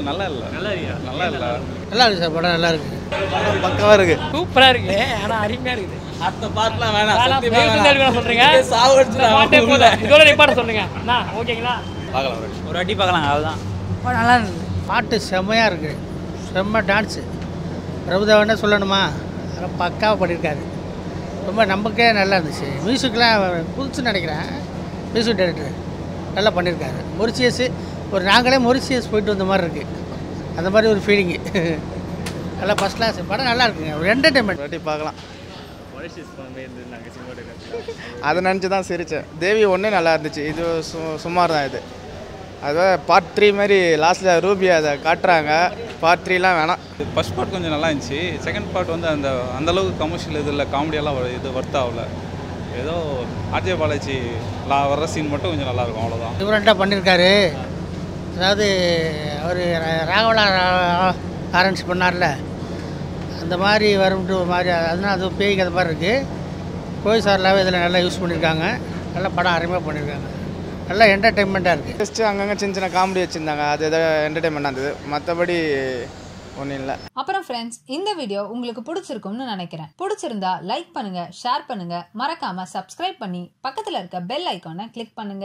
இல்லை நல்லா இல்லை. நல்லா நல்லா இல்லை. நல்லா இருக்கு சார் படம் நல்லா இருக்கு. பக்கமாக இருக்கு. சூப்பரா இருக்கு. ஆனா அருமையா இருக்குது. அடுத்த பாட்டுலாம் வேணாம் சொல்றீங்க. இதோட நிப்பாட்ட சொல்லுங்க. ஓகேங்களா? பார்க்கலாம் ஒரு ஒரு வாட்டி பார்க்கலாம் அதுதான் நல்லா இருந்தது பாட்டு செம்மையாக இருக்கு. செம்ம டான்ஸு பிரபுதேவனே சொல்லணுமா? அதெல்லாம் பக்காவாக பண்ணியிருக்காரு ரொம்ப நமக்கே நல்லா இருந்துச்சு. மியூசிக்லாம் புதுசு நினைக்கிறேன். மியூசிக் டைரக்டர் நல்லா பண்ணியிருக்காரு. மொரிசியஸ் ஒரு நாங்களே மொரிசியஸ் போயிட்டு வந்த மாதிரி இருக்குது அந்த மாதிரி ஒரு ஃபீலிங்கு நல்லா ஃபஸ்ட் கிளாஸ் படம் நல்லா இருக்குங்க. ஒரு என்டர்டைன்மெண்ட் வாட்டி பார்க்கலாம். அதை நினச்சி தான் சிரித்தேன் தேவி ஒன்றே நல்லா இருந்துச்சு. இது சு சுமார் தான் இது அதுவே பார்ட் த்ரீ மாதிரி லாஸ்ட்டில் ரூபி அதை காட்டுறாங்க. பார்ட் த்ரீலாம் வேணாம். ஃபர்ஸ்ட் பார்ட் கொஞ்சம் நல்லா இருந்துச்சு. செகண்ட் பார்ட் வந்து அந்த அந்த அளவுக்கு கமர்ஷியல் இது இல்லை. காமெடியெல்லாம் இது ஒர்த் ஆகல. ஏதோ ஆர்ஜே பாலாஜி லா வர்ற சீன் மட்டும் கொஞ்சம் நல்லா இருக்கும். அவ்வளோதான் டிஃப்ரெண்ட்டாக பண்ணியிருக்காரு அதாவது அவர் ராகவலா ஆரன்ஸ் பண்ணார்ல. அந்த மாதிரி வரும்ட்டு ஒரு மாதிரி அதனால் அது பேய் கதை மாதிரி இருக்குது கோய் சார்லாவே இதில் நல்லா யூஸ் பண்ணியிருக்காங்க. நல்ல படம் அருமையாக பண்ணியிருக்காங்க. நல்லா என்டர்டெயின்மெண்ட்டாக இருக்குது ஜஸ்ட்டு அங்கங்கே சின்ன சின்ன காமெடி வச்சுருந்தாங்க. அது எதோ என்டர்டைன்மெண்ட் இருந்தது. மற்றபடி ஒன்றும் இல்லை. அப்புறம் ஃப்ரெண்ட்ஸ் இந்த வீடியோ உங்களுக்கு பிடிச்சிருக்கும்னு நினைக்கிறேன். பிடிச்சிருந்தா லைக் பண்ணுங்க ஷேர் பண்ணுங்க. மறக்காம சப்ஸ்கிரைப் பண்ணி பக்கத்துல இருக்க பெல் ஐக்கானை கிளிக் பண்ணுங்க.